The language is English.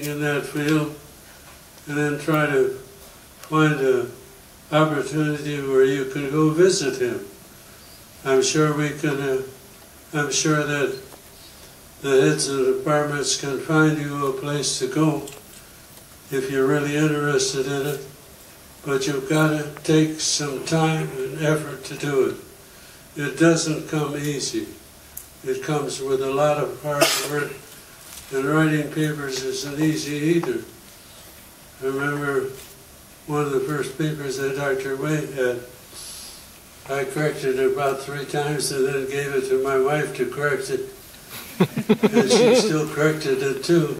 in that field, and then try to find an opportunity where you can go visit him. I'm sure we can, uh, I'm sure that the heads of departments can find you a place to go if you're really interested in it. But you've got to take some time and effort to do it. It doesn't come easy. It comes with a lot of hard work, and writing papers isn't easy either. I remember one of the first papers that Dr. Wade had. I corrected it about three times and then gave it to my wife to correct it. and she still corrected it too.